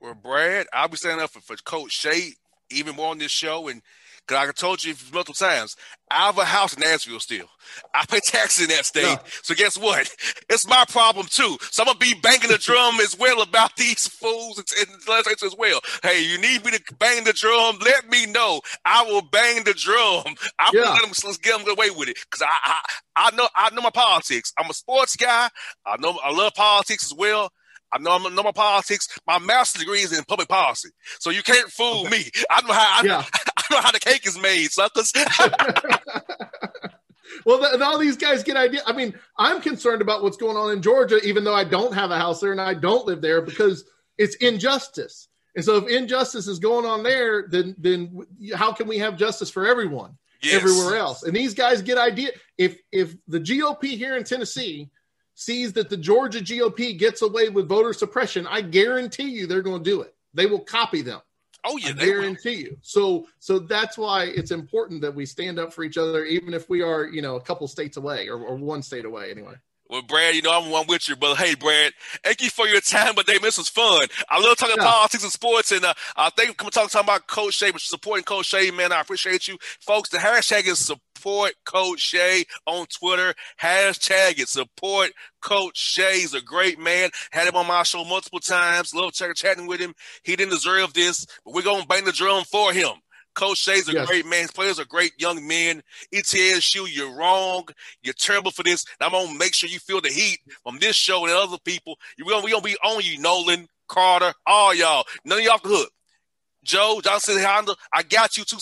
Well, Brad, I'll be standing up for, for Coach Shay even more on this show, and because I told you multiple times, I have a house in Nashville still. I pay taxes in that state. Yeah. So guess what? *laughs* It's my problem too. So I'm gonna be banging the drum as well about *laughs* these fools in the legislature as well. Hey, you need me to bang the drum? Let me know. I will bang the drum. *laughs* I'm yeah. gonna let's get them away with it because I, I I know I know my politics. I'm a sports guy. I know I love politics as well. I know, I'm know my politics. My master's degree is in public policy, so you can't fool okay. me. I know how. I, yeah. I *laughs* know how the cake is made, suckers. *laughs* well, and all these guys get idea. I mean, I'm concerned about what's going on in Georgia, even though I don't have a house there and I don't live there, because it's injustice. And so, if injustice is going on there, then then how can we have justice for everyone yes. everywhere else? And these guys get idea. If if the GOP here in Tennessee sees that the Georgia GOP gets away with voter suppression, I guarantee you they're going to do it. They will copy them. Oh yeah, I guarantee you. So so that's why it's important that we stand up for each other, even if we are, you know, a couple states away or, or one state away anyway. Well, Brad, you know I'm one with you, but hey, Brad, thank you for your time. But Dave, this was fun. I love talking yeah. politics and sports, and uh, I think I'm talking, talking about Coach Shay, but supporting Coach Shay, man. I appreciate you, folks. The hashtag is support Coach Shay on Twitter. Hashtag it support Coach Shay. He's a great man. Had him on my show multiple times. Love chatting with him. He didn't deserve this, but we're gonna bang the drum for him. Coach Shay's a yes. great man. His players are great young men. ETSU, you're wrong. You're terrible for this. And I'm gonna make sure you feel the heat from this show and other people. We're gonna, be on you, Noland, Carter, all y'all. None of y'all the hook. Joe Johnson Honda, I got you too.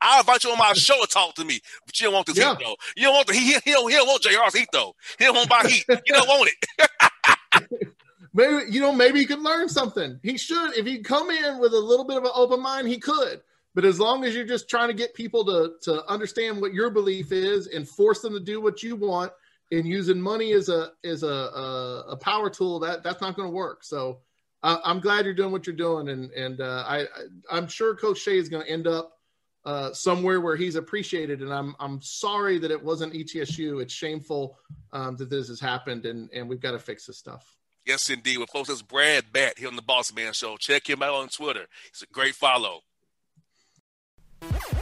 I invite you on my show to talk to me, but you don't want this yeah. heat though. You don't want the he he don't, he don't want JR's heat though. He don't want my heat. You don't want it. *laughs* maybe you know maybe he could learn something. He should if he come in with a little bit of an open mind, he could. But as long as you're just trying to get people to to understand what your belief is and force them to do what you want and using money as a as a a, a power tool, that that's not going to work. So uh, I'm glad you're doing what you're doing, and and uh, I I'm sure Coach Shay is going to end up uh, somewhere where he's appreciated. And I'm I'm sorry that it wasn't ETSU. It's shameful um, that this has happened, and and we've got to fix this stuff. Yes, indeed. Well, folks, that's Brad Batt here on the Bossman Show. Check him out on Twitter. He's a great follow. You